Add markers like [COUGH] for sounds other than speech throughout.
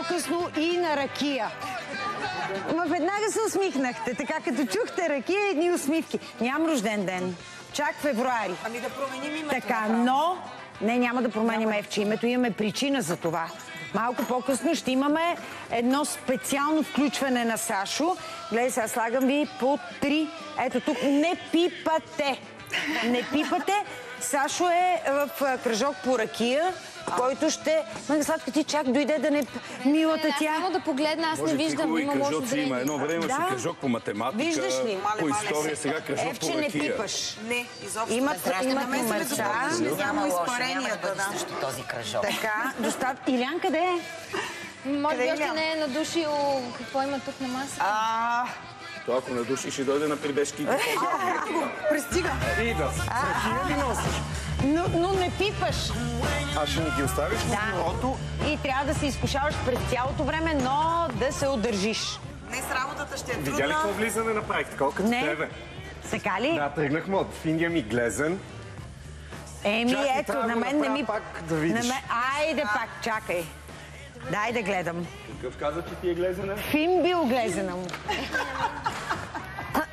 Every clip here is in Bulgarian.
по-късно и на ракия. Ма веднага се усмихнахте, така като чухте ракия едни усмивки. Нямам рожден ден. Чак февруари. Ами да променим името. Така, но... Не, няма да променим Евче името. Имаме причина за това. Малко по-късно ще имаме едно специално включване на Сашо. Гледай, сега слагам ви по три. Ето тук. Не пипате. Не пипате. Сашо е в кръжок по ракия, който ще... Ма, сладка ти чак дойде да не... Милата Аз тя... само да погледна, аз не Може виждам, има лошо кръжоци има. Едно време имаше Да. кръжок по математика, Виждаш ли? по история, сега кръжок по Евче не ракия. пипаш. Не, изобщо. Намесваме номерца. Само изпаренията, този кръжок. Така, достав... Илян къде е? Може би Къде още не е надушил какво има тук на масата. А, То ако не души, ще дойде на прибежки. [LAUGHS] пристига. Ида, ракия ли носиш? Но, но не пипаш. А ще ни ги оставиш в Да. бюрото? И трябва да се изкушаваш през цялото време, но да се удържиш. Днес работата ще е Видя ли какво трудна. влизане направих? Такова като Не. тебе. Така ли? Да, тръгнахме от финия ми глезен. Еми, Чакай, ето, на мен не ми... пак да видиш. На мен... Айде пак, чакай. Дай да гледам. Какъв каза, че ти е глезена? Фим бил глезена му. [LAUGHS]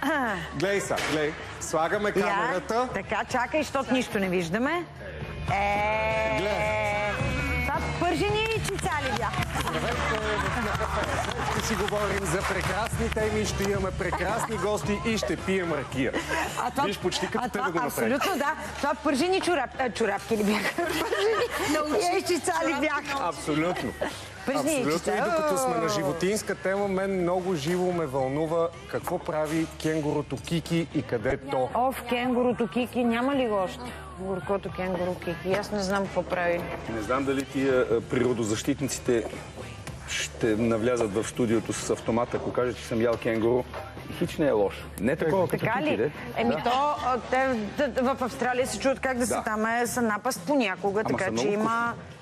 [LAUGHS] Глей са, глей. Слагаме камерата. Така, чакай, защото нищо не виждаме. Е, това пържени чицали бяха. Ще си говорим за прекрасни теми, ще имаме прекрасни гости и ще пием ракия. А това- Виж, почти като а тебе това го. Абсолютно, да. Това пържени чорап, а, чорапки ли бяха? [LAUGHS] Пържени чицали бяха. Абсолютно. Абсолютно. И докато сме на животинска тема, мен много живо ме вълнува какво прави кенгурото Кики и къде е то. О, в кенгурото Кики няма ли го още? Горкото кенгуру Кики. Аз не знам какво прави. Не знам дали тия а, природозащитниците ще навлязат в студиото с автомата, ако кажат, че съм ял кенгуру. Хич не е лошо. Не такова като Така Кики, ли? де. Еми то, те, в Австралия се чуят как да, са Да. там, е, са напаст понякога, Ама така са че много има... Вкусни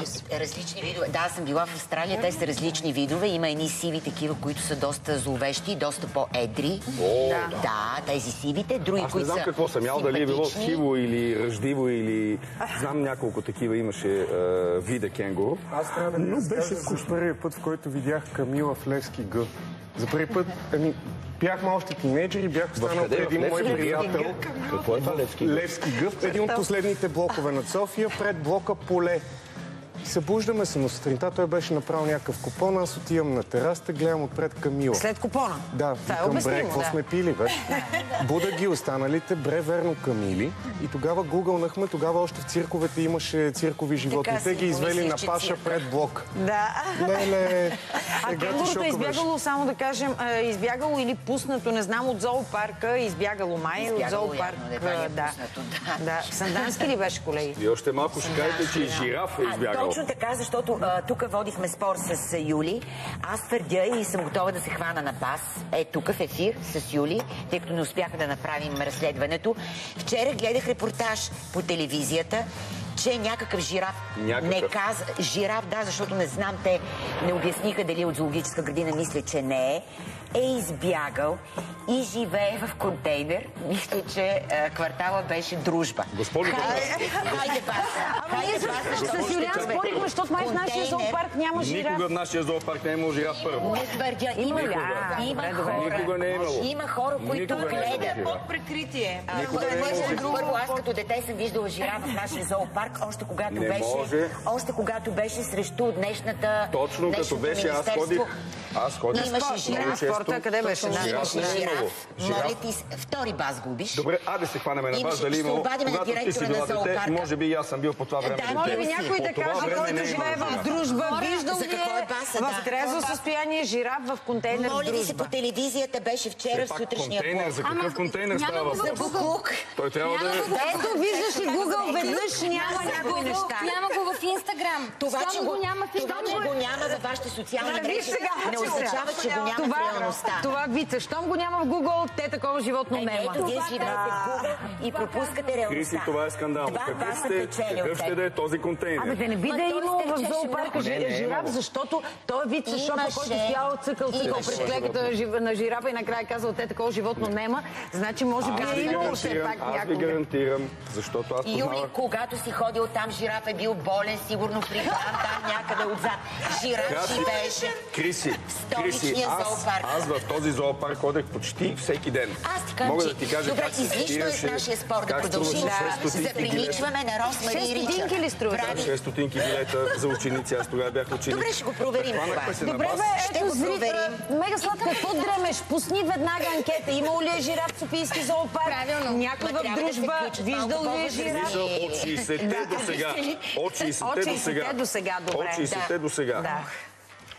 ли са? Различни видове. Да, аз съм била в Австралия. Те са различни видове. Има едни сиви такива, които са доста зловещи, доста по-едри. да. Да, тези сивите. Други, Аз не които знам са какво съм ял, дали е било симпатични. сиво или ръждиво или... Знам няколко такива имаше вида кенгуру. Аз трябва да Но ви беше беше за първия път, в който видях Камила в Левски Г. За първи път, ами, бяхме още тинейджери, бях останал къде? при В един мой Левски Г? приятел. Какво е това Левски? Левски гъв, един от последните блокове на София, пред блока Поле. Събуждаме се, но сутринта той беше направил някакъв купон, аз отивам на терасата, гледам отпред Камила. След купона. Да, е викам, бре, какво да. сме пили, бе? [LAUGHS] Буда ги останалите, бре, верно Камили. И тогава гугълнахме, тогава още в цирковете имаше циркови животни. Те ги извели на паша пред блок. Да. Леле, [LAUGHS] А сега ти кенгурото е избягало, само да кажем, е избягало или пуснато, не знам, от зоопарка, избягало май, от зоопарк. явно, не, не е да. пуснато, да. да. Сандански ли беше, колеги? И още малко ще кажете, че и жираф е А, избягал. Точно така, защото а, тук водихме спор с а, Юли. Аз твърдя и съм готова да се хвана на бас. Е, тук в ефир с Юли, тъй като не успяха да направим разследването. Вчера гледах репортаж по телевизията, че някакъв жираф Някакъв. не каза... Жираф, да, защото не знам, те не обясниха дали от зоологическа градина, мисля, че не е. Е избягал и живее в контейнер. Мисля, че а, квартала беше дружба. Госпожо Хайде, бас. Ама ние с, Юлиан спорихме, защото май в нашия зоопарк няма жираф. Никога в нашия зоопарк не е имал жираф първо. Не твърдя. Има, ли? Има хора. Не е имало. Има хора, които е гледат. Под прикритие. Е първо. Първо, аз като дете съм виждала жираф в нашия зоопарк, още когато беше, още когато беше срещу днешната Точно като беше, аз ходих. Аз ходих. Имаше жираф. Спорта, къде беше? Жираф не е имало. Моля ти, втори бас губиш. Добре, а да се хванем на вас, дали имало. Когато ти си директора била на дете, може би и аз съм бил по това време Да. Моля ви някой да каже, който е живее в дружба, виждал ли е в трезво състояние жираф в контейнер Моля ви се, по телевизията беше вчера в сутрешния контейнер, за какъв контейнер става го За въпрос? буклук. Той трябва да е... Ето, виждаш ли Google, веднъж няма някои неща. Няма го в Инстаграм. Това, че го, няма в Инстаграм. го няма във вашите социални Да, виж мрежи, сега, не че означава, че го няма в реалността. това вица. Щом го няма в Google, те такова животно Еми, няма. Ето, вие живеете в Google и пропускате реалността. Криси, това е скандално. Два Какъв ще, да е този контейнер? Абе, да не би да е имало в зоопарка е жираф, защото той е вид с шопа, който стоял цъкал, цъкал Имаше. през клетката на жив- на жирафа и накрая казал, те такова животно нема. Значи, може би е имало все гарантирам, пак аз ви някога. гарантирам, защото аз Юли, познавах... когато си ходил там, жираф е бил болен, сигурно при [LAUGHS] там някъде отзад. Жираф живееше. Криси, Криси, столичния аз, зоопарк. аз в този зоопарк ходех почти всеки ден. Аз ти казвам, Мога че да ти кажа добре, излишно е нашия спор да продължим. Да, 6 стотинки билета. заприличваме на Росмари и Ричард. стотинки ли струва? Прави. 6 стотинки билета за ученици, аз тогава бях ученик. Добре, ще го проверим Хванахме това. Добре, бе, ето го зри... проверим. а, Мега слад, какво дремеш? Пусни веднага анкета. Имало ли е жираф в Софийски зоопарк? Правилно. Някой в дружба виждал ли е жираф? От 60-те до сега. От 60-те до 60-те сега. до сега, добре. От 60-те до сега.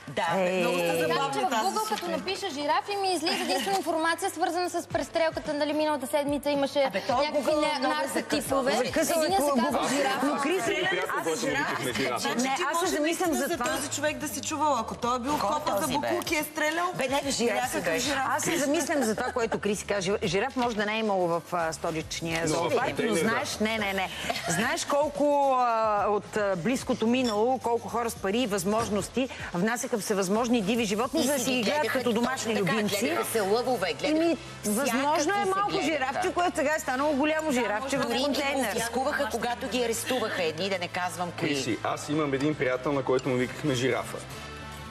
Да. Да. Много сте че забавни в Google, като напиша жираф и ми излиза единствена информация, свързана с престрелката. Нали, миналата седмица имаше Абе, някакви много наркотипове. е Единия се Google. казва жираф. Но Крис, Един приятел, който му викахме жираф. Значи Не, ти аз се може замислям наистина за това. този човек да си чувал. Ако той е бил е копа за този, бе? буклук и е стрелял, Бе, не, жираф. Аз се замислям за това, което Криси каза. Жираф може да не е имало в столичния зоопарк, но знаеш, не, не, не. Знаеш колко от близкото минало, колко хора с пари и възможности внасяха всевъзможни диви животни, за да си ги гледат като домашни така, любимци. гледаха се лъвове, гледаха Еми, възможно е малко гледаха. жирафче, което сега е станало голямо жирафче в контейнер. конфискуваха, когато ги арестуваха едни, да не казвам кои. Криси, аз имам един приятел, на който му викахме жирафа.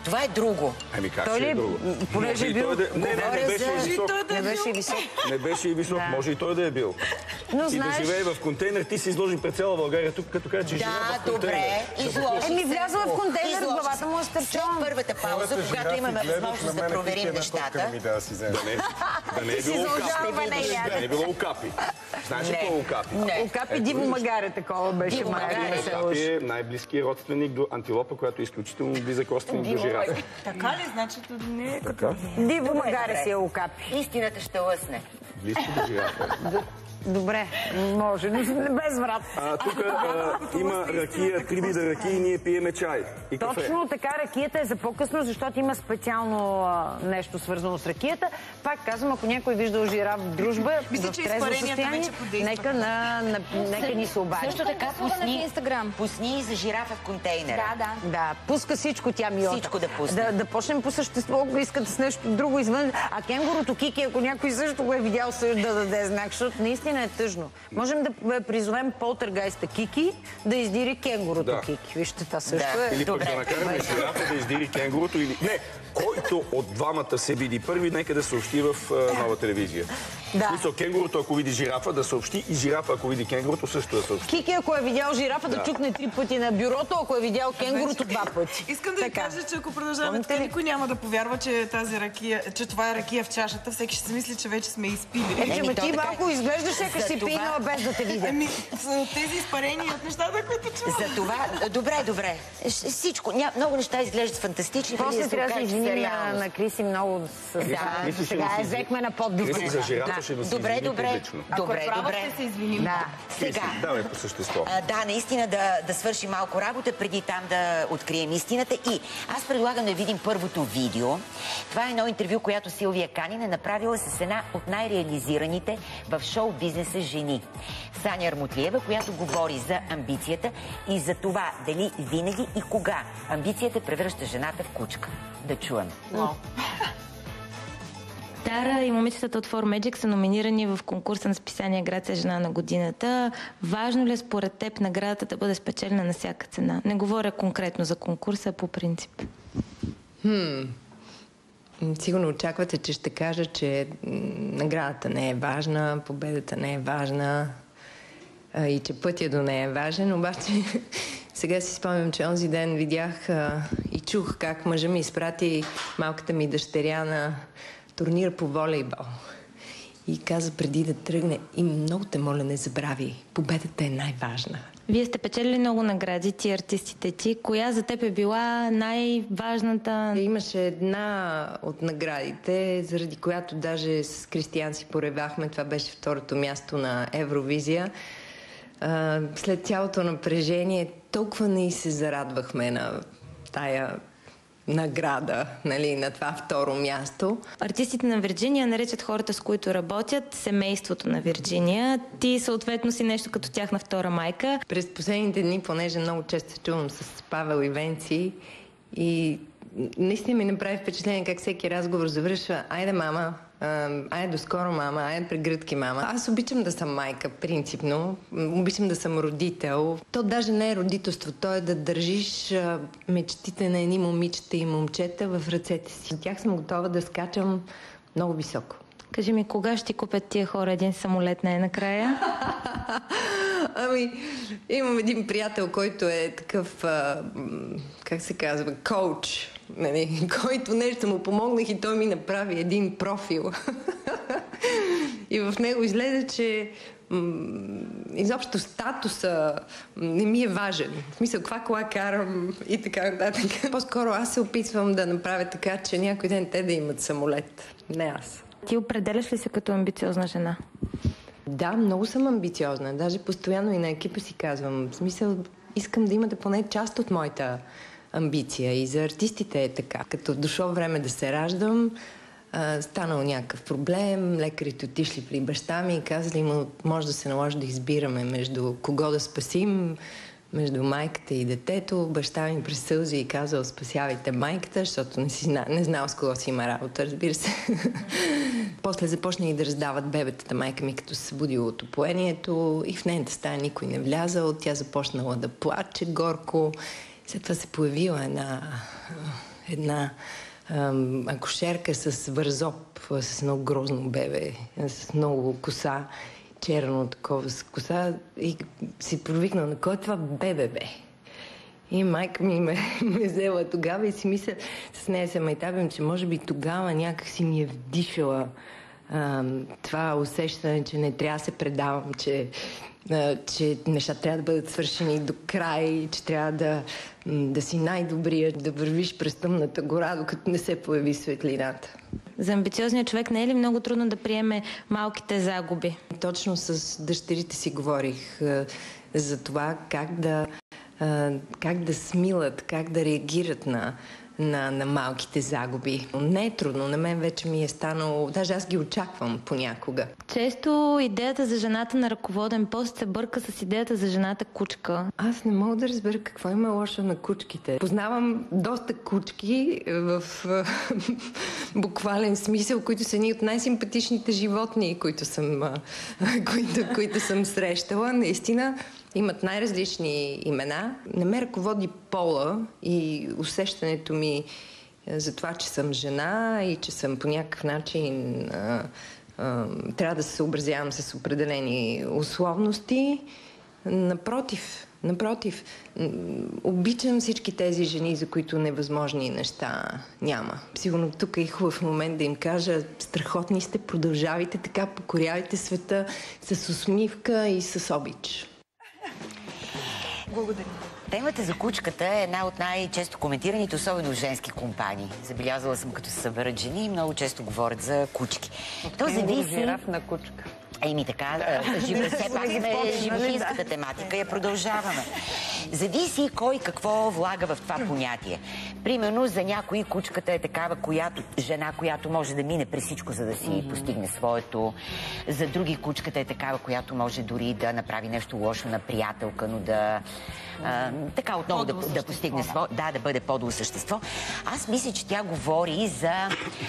Това е друго. Ами как Той ще ли е е- друго? понеже и е бил- да... Не, не, не беше за- и висок. Не беше висок. Не беше и висок. Да. Може и той да е бил. Но И да знаеш- живее в контейнер, ти си изложи пред цяла България тук, като кажа, че живее Да, в контейнер. добре. Изложи Еми, се. влязъл в контейнер, главата му е стърчала. Първата пауза, когато имаме възможност да проверим нещата. Ми да. Да не, да е било Иляна. Да не е било окапи. Знаеш ли е окапи? Не. Окапи диво магаре, такова беше Окапи е най-близкият родственик до антилопа, която е изключително близък родственик до жирафа. така ли? Значи не е Така? Диво магаре си е окапи. Истината ще лъсне. Близко до жирафа. Добре, може, но без врат. А, тук а, има ракия, три вида ракии и ние пиеме чай и кафе. Точно така ракията е за по-късно, защото има специално а, нещо свързано с ракията. Пак казвам, ако някой виждал жираф в дружба, Мисля, в трезво състояние, нека, на, на, нека ни се обади. Също така пусни, Инстаграм. пусни и за жирафа в контейнера. Да, да. Да, пуска всичко тя ми Всичко да пусне. Да, да почнем по същество, ако искате с нещо друго извън. А кенгурото Кики, ако някой също го е видял, също да даде знак, защото наистина е тъжно. Можем да призовем полтергайста Кики да издири кенгурото Да. Кики. Вижте, това също Да. е. Или пък Добре. да накараме жирафа да издири кенгурото или... Не, който от двамата се види първи, нека да съобщи в а, нова телевизия. Да. В смисъл, кенгурото, ако види жирафа, да съобщи и жирафа, ако види кенгурото, също да съобщи. Кики, ако е видял жирафа, да, чукне три пъти на бюрото, ако е видял кенгурото два [LAUGHS] пъти. Искам да ви Така. кажа, че ако продължаваме така, никой няма да повярва, че тази ракия, че това е ракия в чашата. Всеки ще си мисли, че вече сме изпили. Е, че ти е. малко изглеждаш, сякаш За си това- пинала без да те видя. Ами, тези изпарения от нещата, които чувам. За това, добре, добре. Всичко, ня, много неща изглеждат фантастични. После трябва да извиним на, на Криси много с... Да, Криси ще сега ми е се взехме на Криси поддубане. за жирафа ще ми се Добре, добре. публично. Добре, добре. ще се извиним. Да. Сега, Криси, давай по същество. Да, наистина да, да свърши малко работа, преди там да открием истината. И аз предлагам да видим първото видео. Това е едно интервю, което Силвия Канин е направила с една от най-реализираните в шоу-бизнеса жени. Саня Армутлиева, която говори за амбицията и за това дали винаги и кога амбицията превръща жената в кучка. Да чуем. Тара и момичетата от For Magic са номинирани в конкурса на списание Грация жена на годината. Важно ли е според теб наградата да бъде спечелена на всяка цена? Не говоря конкретно за конкурса, а по принцип. М, Сигурно очаквате, че ще кажа, че наградата не е важна, победата не е важна и че пътя до нея е важен, обаче [LAUGHS] сега си спомням, че онзи ден видях а, и чух как мъжа ми изпрати малката ми дъщеря на турнир по волейбол. И каза преди да тръгне, и много те моля не забрави, победата е най-важна. Вие сте печелили много награди, ти артистите ти. Коя за теб е била най-важната? Имаше една от наградите, заради която даже с Кристиян си поревахме. Това беше второто място на Евровизия. След цялото напрежение толкова не и се зарадвахме на тая награда нали, на това второ място. Артистите на Вирджиния наричат хората, с които работят, семейството на Вирджиния. Ти съответно си нещо като тяхна втора майка. През последните дни, понеже много често се чувам с Павел и Венци и наистина ми направи впечатление как всеки разговор завършва Айде, мама, айде до скоро, мама, айде прегръдки, мама. Аз обичам да съм майка, принципно. Обичам да съм родител. То даже не е родителство, то е да държиш мечтите на едни момичета и момчета в ръцете си. От тях съм готова да скачам много високо. Кажи ми, кога ще купят тия хора един самолет най-накрая? [LAUGHS] ами, имам един приятел, който е такъв, а, как се казва, коуч, нали, [LAUGHS] който нещо му помогнах и той ми направи един профил. [LAUGHS] и в него излезе, че изобщо статуса не ми е важен. В смисъл, каква кола карам и така нататък. [LAUGHS] По-скоро аз се опитвам да направя така, че някой ден те да имат самолет. Не аз. Ти определяш ли се като амбициозна жена? Да, много съм амбициозна. Даже постоянно и на екипа си казвам. В смисъл, искам да имате поне част от моята амбиция. И за артистите е така. Като дошло време да се раждам, станал някакъв проблем, лекарите отишли при баща ми и казали му, може да се наложи да избираме между кого да спасим, между майката и детето. Баща ми през сълзи и казал, спасявайте майката, защото не, си, не знал с кого си има работа, разбира се. [LAUGHS] После започнали да раздават бебетата майка ми, като се събудила от опоението и в нейната стая никой не влязал. Тя започнала да плаче горко. След това се появила една, една акушерка с вързоп, с много грозно бебе, с много коса черно такова с коса и си провикнал на кой е това бебе, бе? И майка ми ме, [LAUGHS] ме взела тогава и си мисля, с нея се майтабим, че може би тогава някак си ми е вдишала а, това усещане, че не трябва да се предавам, че, че нещата трябва да бъдат свършени до край, че трябва да, да си най-добрия, да вървиш през тъмната гора, докато не се появи светлината. За амбициозния човек не е ли много трудно да приеме малките загуби? Точно с дъщерите си говорих за това как да, как да смилат, как да реагират на, на, на малките загуби. Не е трудно, на мен вече ми е станало, даже аз ги очаквам понякога. Често идеята за жената на ръководен пост се бърка с идеята за жената кучка. Аз не мога да разбера какво има лошо на кучките. Познавам доста кучки в буквален смисъл, които са ни от най-симпатичните животни, които съм, [LAUGHS] които, които съм срещала. Наистина, имат най-различни имена. Не ме ръководи пола и усещането ми е, за това, че съм жена и че съм по някакъв начин а, а, трябва да се съобразявам с определени условности. Напротив, напротив, обичам всички тези жени, за които невъзможни неща няма. Сигурно тук е хубав момент да им кажа, страхотни сте, продължавайте така, покорявайте света с усмивка и с обич. Благодаря. Темата за кучката е една от най-често коментираните, особено женски компании. Забелязала съм, като се съберат жени и много често говорят за кучки. То зависи... Жираф на кучка. Еми така, живе, все пак сме животинската тематика, я продължаваме. Зависи кой какво влага в това понятие. Примерно за някои кучката е такава която, жена, която може да мине през всичко, за да си постигне своето. За други кучката е такава, която може дори да направи нещо лошо на приятелка, но да а, така отново да, да постигне своето. Да, да бъде по същество. Аз мисля, че тя говори за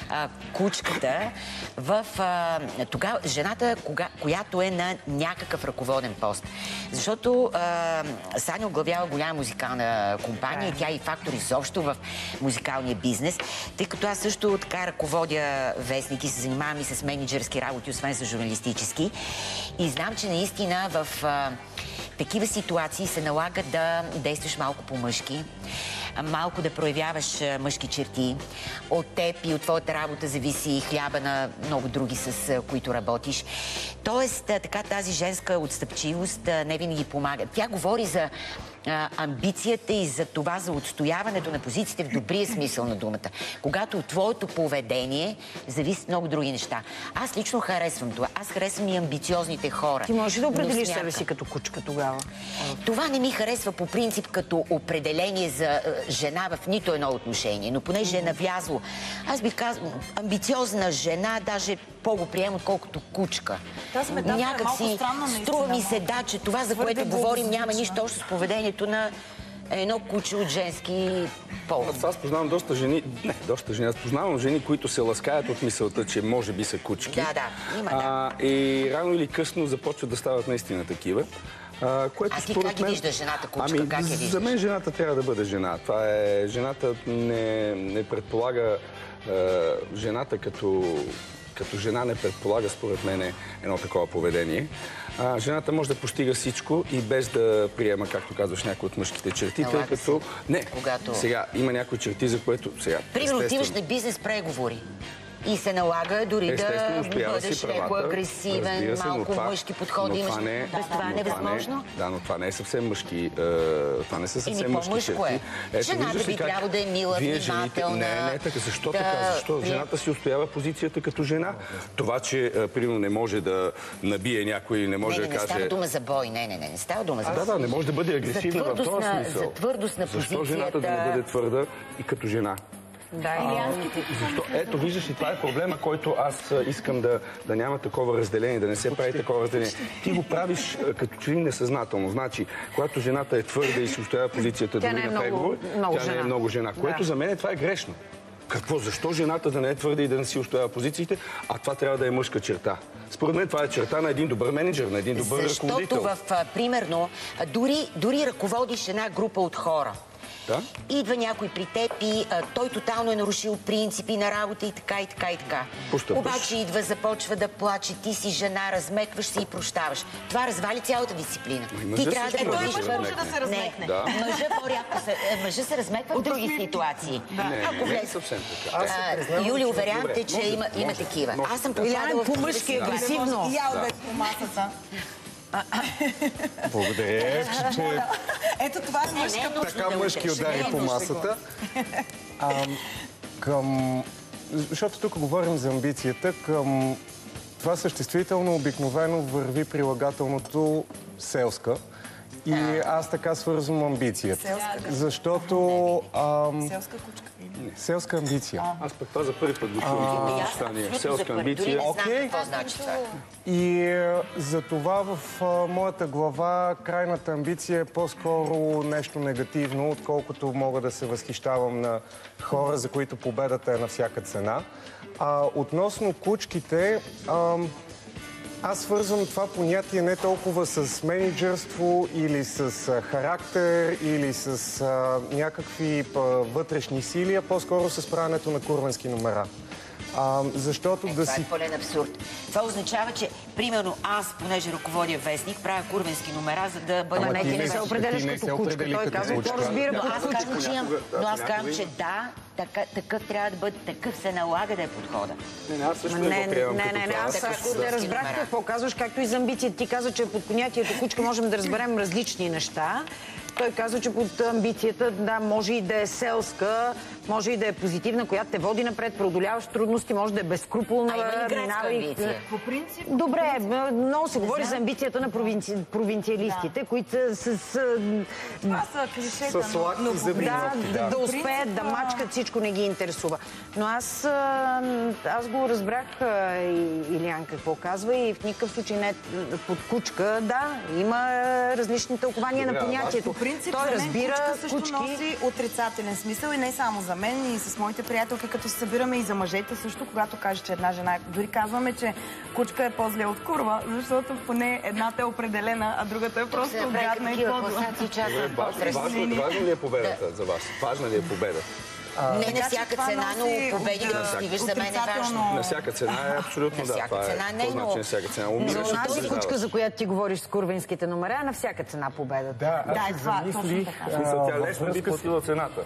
а, кучката в а, тогава, жената, кога, която е на някакъв ръководен пост. Защото а, Саня оглавява голяма музикална компания и тя е и фактор изобщо в музикалния бизнес, тъй като аз също така ръководя вестник и се занимавам и с менеджерски работи, освен с журналистически. И знам, че наистина в а, такива ситуации се налага да действаш малко по-мъжки, малко да проявяваш мъжки черти. От теб и от твоята работа зависи хляба на много други, с които работиш. Тоест, така тази женска отстъпчивост не винаги помага. Тя говори за а, амбицията и за това, за отстояването на позициите в добрия смисъл на думата. Когато от твоето поведение зависят много други неща. Аз лично харесвам това. Аз харесвам и амбициозните хора. Ти можеш ли да определиш себе си като кучка тогава? това не ми харесва по принцип като определение за е, жена в нито едно отношение, но понеже е навлязло. Аз би казал, амбициозна жена, даже по-го приемам, отколкото кучка. Е малко странна, струва ми се, да, че това, за което говорим, няма нищо общо с поведението на едно куче от женски пол. Аз, аз познавам доста жени, не, доста жени, аз познавам жени, които се ласкаят от мисълта, че може би са кучки. Да, да, има, да. А, и рано или късно започват да стават наистина такива. А, което А ти според как ги мен... виждаш жената кучка? Ами, Как я за виждаш? мен жената трябва да бъде жена. Това е... Жената не, не предполага... е, жената като, като жена не предполага, според мен, едно такова поведение. А, жената може да постига всичко и без да приема, както казваш, някои от мъжките черти, тъй като... Не, Когато- сега има някои черти, за което... Сега, Примерно естествено. отиваш на бизнес преговори. И се налага дори да бъдеш леко агресивен, се, малко това- мъжки подходи имаш. не е- Без това но е невъзможно. Да, но това не е съвсем мъжки. е, Това не са съвсем мъжки по-мъжко е. Жената би как трябвало да е мила, вие жените- внимателна, Не, не е така. Защо да така? Защо? Жената си устоява позицията като жена. Това, че е, примерно не може да набие някой, не може Не, не, да не става каже... дума за бой. Не, не, не, не става дума за Да, да, не може да бъде агресивна в този смисъл. за твърдост на Защо жената да не позицията? бъде твърда и като жена? Да, Защо? Ето, виждаш ли, това е проблема, който аз а, искам да, да няма такова разделение, да не се прави такова разделение. Ти го правиш а, като че ли несъзнателно. Значи, когато жената е твърда и си устоява позицията дори не е на много тя не е много жена. Което за мен това е грешно. Какво? Защо жената да не е твърда и да не си устоява позициите, а това трябва да е мъжка черта? Според мен това е черта на един добър менеджер, на един добър Защото ръководител. в, а, примерно, а, дори, дори ръководиш една група от хора. Да? Идва някой при теб и а, той тотално е нарушил принципи на работа и така, и така, и така. Постъпваш. Обаче идва, започва да плаче, ти си жена, размекваш се и прощаваш. Това развали цялата дисциплина. Ти трябва да може да се твърд. размекне. да се размекне. Не, Да. мъжа по-рядко се, е, мъжа се размеква в други ситуации. Не, не, Ако не, е съвсем така. Юли, уверявам те, че може, има, има може, такива. може. Аз съм попадала е в по-мъжки, агресивно. Я отдете по масата. Благодаря, че Ето това е Не, не е мъжка така да мъжки удари е по масата. Ам, към... Защото тук говорим за амбицията, към това съществително обикновено върви прилагателното селска. И аз така свързвам амбицията. Селска. Защото ам, Селска кучка. Селска амбиция. Аз пък това за първи път го чувам. Селска амбиция. Окей. значи. И е, за това в а, моята глава крайната амбиция е по-скоро нещо негативно, отколкото мога да се възхищавам на хора, за които победата е на всяка цена. А, относно кучките, ам, аз свързвам това понятие не толкова с менеджерство или с а, характер или с а, някакви па, вътрешни сили, а по-скоро с правенето на курвенски номера. А, защото да Това си е пълен абсурд. Това означава, че, примерно, аз, понеже ръководя вестник, правя курвенски номера, за да бъда Ама не, ти не се определяш не като кучка. Той казва, какво разбира Но аз казвам, че но аз казвам, че да, така, такъв трябва да бъде, такъв се налага да е подхода. Не, не, аз също Не, не не, го приемам не, не, не, това. аз курвенски не разбрах какво казваш, както и за амбицията. Ти каза, че под понятието кучка можем да разберем различни неща. Той казва, че под амбицията, да, може и да е селска, може и да е позитивна, която те води напред, преодоляваш трудности, може да е безкруполна. А има ли градска минава и- амбиция? По принцип, Добре, много се говори за амбицията на провинци... провинциалистите, които са с... това са клишета. С лак но по Да, принцип- да, да по успеят принцип, да мачкат, всичко не ги интересува. Но аз, аз го разбрах и Илиан какво казва и в никакъв случай не е под кучка. Да, има различни тълкования на Добре, а понятието. По принцип, Той разбира кучка също кучки. носи отрицателен смисъл и не само за мен, и с моите приятелки, като се събираме и за мъжете също, когато каже, че една жена е... Дори казваме, че кучка е по-зле от курва, защото поне едната е определена, а другата е просто гадна и съм Важно, ли е победата за вас? Важна ли е победа? Не на всяка цена, но победите от- постигаш за мен е важно. На всяка цена е абсолютно На да. всяка Това е, цена не, но- значи на всяка цена? Умираш Но Тази кучка, за която ти говориш с курвенските номера, е на всяка цена победата. Да, аз Да, се е замислих тя лесно с- сила цената.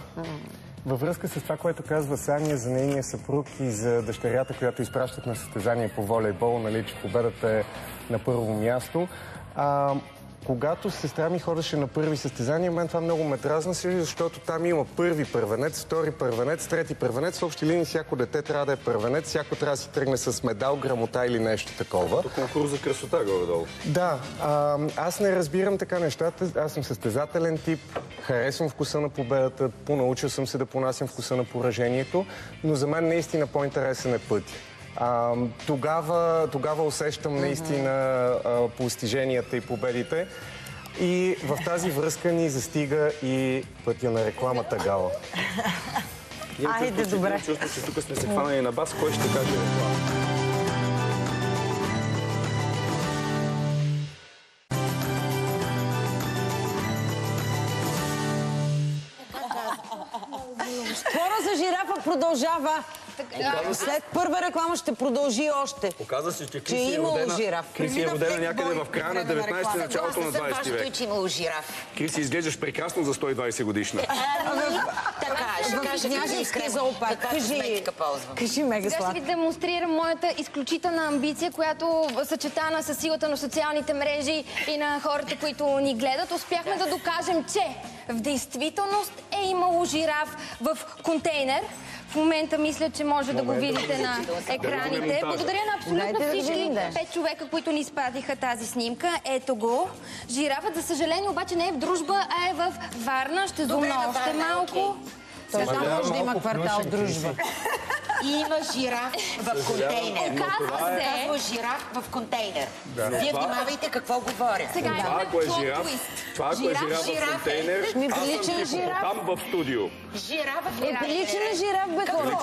Във връзка с това, което казва Сания за нейния съпруг и за дъщерята, която изпращат на състезание по волейбол, нали, че победата е на първо място. А, когато сестра ми ходеше на първи състезания, мен това много ме дразнаше, защото там има първи първенец, втори първенец, трети първенец. В общи линии всяко дете трябва да е първенец, всяко трябва да си тръгне с медал, грамота или нещо такова. Конкурс за красота горе-долу. Да, а, аз не разбирам така нещата. Аз съм състезателен тип, харесвам вкуса на победата, понаучил съм се да понасям вкуса на поражението, но за мен наистина по-интересен е пътя. А, тогава, тогава усещам наистина а, постиженията и победите. И в тази връзка ни застига и пътя на рекламата Гала. [LAUGHS] Айде, добре. Чувствам, че тук сме се хванали на бас. Кой ще каже реклама? Спора жирафа продължава. След първа реклама ще продължи още. Оказва се, че Криси е е имало родена, жираф. Криси е родена някъде в края на 19 началото на 20 Важното е, век. че имало жираф. Криси, изглеждаш прекрасно за 120 годишна. Ами, така, ще кажа какви Княжевския крема- зоопарк. Кажи, кажи мега Сега ще ви демонстрирам моята изключителна амбиция, която съчетана с силата на социалните мрежи и на хората, които ни гледат, успяхме да докажем, че в действителност е имало жираф в контейнер. В момента мисля, че може да го видите на екраните. Благодаря на абсолютно всички пет човека, които ни изпратиха тази снимка. Ето го. Жирафът, за съжаление, обаче не е в дружба, а е в Варна. Ще зумна още малко. Той там може да има квартал дружба. Има жираф в контейнер. Оказва се, Казва жираф в контейнер. Вие внимавайте какво говоря. сега Това имаме ако е жираф, това ако е жираф в е. контейнер, Ми аз прилича жираф. там в студио. Жираф в Е, контейнер. прилича на жираф, бе хора.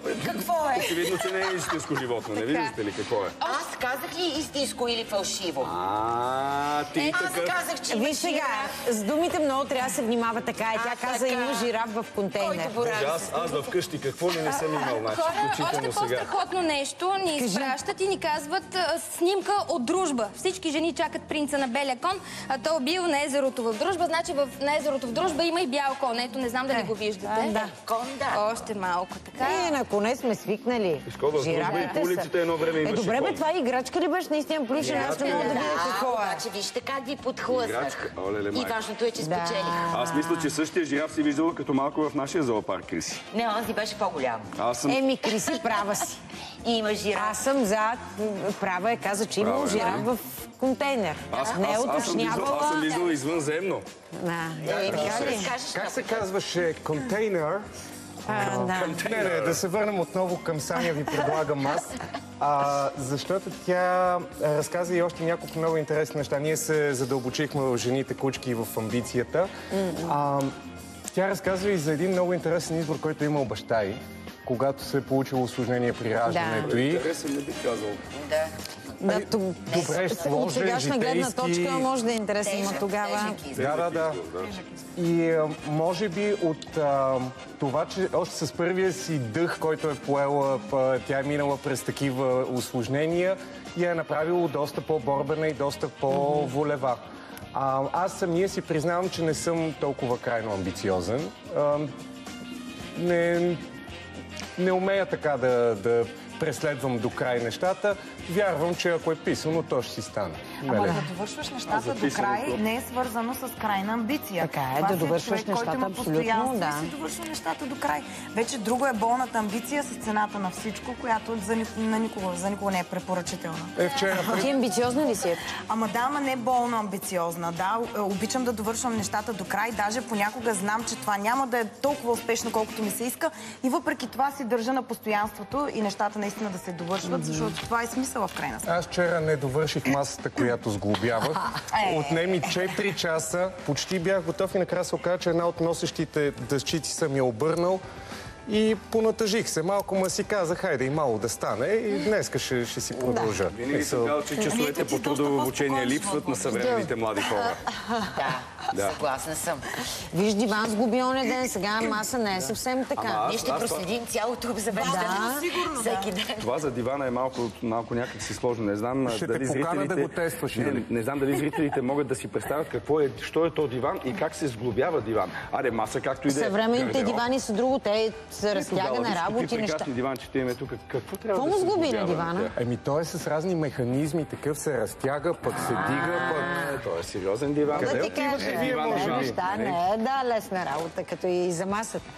Прилича Какво е? е? Очевидно, че не е истинско животно. Не виждате ли какво е? Аз казах ли истинско или фалшиво? А, ти Аз такъв. казах, че има Виж сега, с думите много трябва да се внимава така. И тя каза, има жираф в контейнер. Аз, аз вкъщи какво ли не съм значи, Хора, още по-страхотно нещо ни изпращат и ни казват а, снимка от дружба. Всички жени чакат принца на белия кон, а той бил на езерото в дружба. Значи в, на езерото в дружба има и бял кон. Ето, не знам дали го виждате. да. Кон, да. Още малко, така. Е, на коне сме свикнали. В дружба и по улиците едно време Е, имаше добре, бе, това играчка ли беше наистина плюшен? Аз не мога да видя какво е. обаче вижте как ви. Оле-ле, И важното е, че спечелих. Аз мисля, че същия жираф си виждал като малко в нашия зоопарк, Криси. Не, онзи беше по-голям. Аз съм... Еми, Криси, права си. И има жираф. Аз съм за... Права е, каза, че имал Права е, жираф в контейнер. Аз, Не е аз, аз, съм виждал, аз съм уточнявала... виждал извънземно. Да, Е, е, Как се казваше контейнер? А, да. Не, не, да се върнем отново към Саня, ви предлагам аз. А, защото тя разказа и още няколко много интересни неща. Ние се задълбочихме в жените, кучки и в амбицията. А, тя разказва и за един много интересен избор, който е имал баща й, когато се е получило осложнение при раждането й. Интересен не бих казал. Да. Да, ту- Добре, От сложен, сегашна гледна точка може да е интересно, но тогава... Да, да, да. И може би от а, това, че още с първия си дъх, който е поела, тя е минала през такива осложнения и е направило доста по-борбена и доста по-волева. А, аз самия си признавам, че не съм толкова крайно амбициозен. А, не, не умея така да, преследвам до край нещата. Вярвам, че ако е писано, то ще си стане. Ама Нали? да довършваш нещата до край не е свързано с крайна амбиция. Така е, да си довършваш нещата има абсолютно, постоянство да. Си довършва нещата до край. Вече друго е болната амбиция с цената на всичко, която за, на никого, за никого не е препоръчителна. Е, вчера Ти амбициозна ли си? Евче? Ама да, ама не болно амбициозна. Да, е, обичам да довършвам нещата до край. Даже понякога знам, че това няма да е толкова успешно, колкото ми се иска. И въпреки това си държа на постоянството и нещата наистина да се довършват, защото това е смисъл в крайна сметка. Аз вчера не довърших масата, която сглобявах. Е. Отнеми 4 часа, почти бях готов и накрая се оказа, че една от носещите дъщици съм я обърнал. И понатъжих се. Малко ма си казах, хайде и мало да стане. И днеска ще, ще си продължа. Винаги съм казал, че часовете Ами, по трудово обучение липсват на съвременните млади хора. Да, съгласна съм. Виж, диван сгуби оня ден, сега маса не е съвсем така. Ама Ние ще аз това- проследим цялото обзавеждане. Да. Сигурно, Всеки ден. Това за дивана е малко, малко някак си сложно. Не знам Ще дали зрителите... да го тестваш, не, или? не знам дали зрителите могат да си представят какво е, що е то диван и как се сглобява диван. Аре, маса както и да е. Съвременните Гардероб. дивани са друго. Те разтягане работи, неща. диванчета имаме тук. Какво трябва Какво да му се сгуби на дивана? Еми, той е с разни механизми, такъв се разтяга, пък се дига, пък... Е, той е сериозен диван. Да Къде кажа, вие, може би? неща не е да лесна работа, като и за масата.